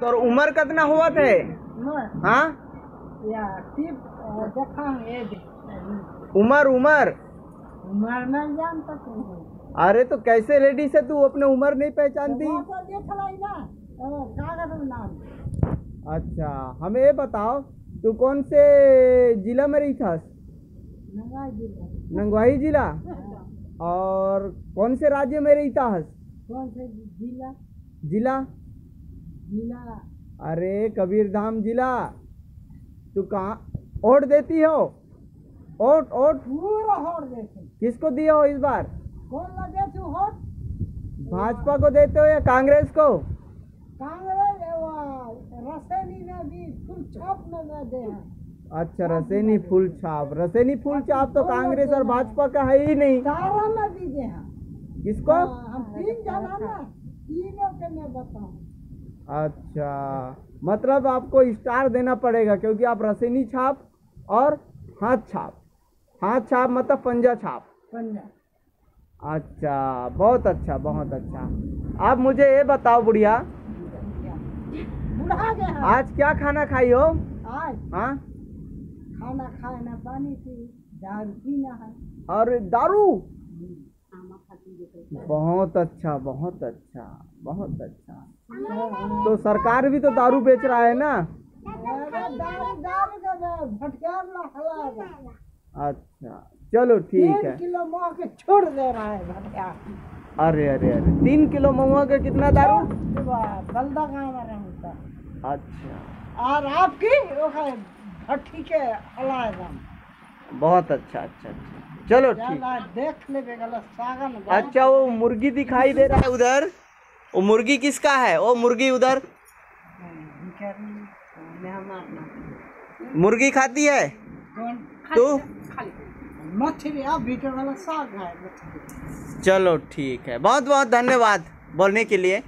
तो उम्र कितना हुआ थे? हाँ? उम्र उम्र? उम्र में अरे तो कैसे लेडी से तू अपने उम्र नहीं पहचानती? तो अच्छा हमें ये बताओ तू कौन से जिला में रही था नंगा नंगवाही जिला? और कौन से राज्य में रही था कौन से जिला? जिला? जिला। अरे कबीरधाम जिला। तू कहाँ? वोट देती हो? Vote vote. पूरा होड़ देखे किसको दिए हो इस बार? कौन लगे तू होड़ भाजपा को देते हो या कांग्रेस को? कांग्रेस रसेनी में भी फुल छाप में दे अच्छा रसेनी फूल छाप। रसेनी फूल छाप तो कांग्रेस और भाजपा का है ही नहीं। तारा में भी दे किसको? हाँ, हम तीन जना ना तीनों के मैं बताऊँ। अच्छा। मतलब आपको स्टार देना पड़ेगा क्योंकि आप रसेनी छाप और हाथ छाप। हाथ छाप मतलब पंजा छाप। पंजा। अच्छा बहुत अच्छा बहुत अच्छा। आप मुझे ये बताओ बुढ़िया आज क्या खाना खाई हो? आज हाँ? खाना खाना पानी पी दारू पीना है। और दारू? बहुत अच्छा बहुत अच्छा बहुत अच्छा। तो सरकार भी तो दारू बेच रहा है ना? अच्छा चलो ठीक है। किलो के छोड़ दे रहा है अरे अरे अरे तीन किलो महुआ का कितना दारू? बलदा रहता अच्छा। और आपकी? है भट्टी के हलाएगा बहुत अच्छा अच्छा अच्छा। चलो ठीक। देख ले अच्छा वो मुर्गी दिखाई दे रहा है उधर। वो मुर्गी किसका है? वो मुर्गी उधर। मुर्गी खाती है? तू? मछली चलो ठीक है। बहुत बहुत धन्यवाद बोलने के लिए।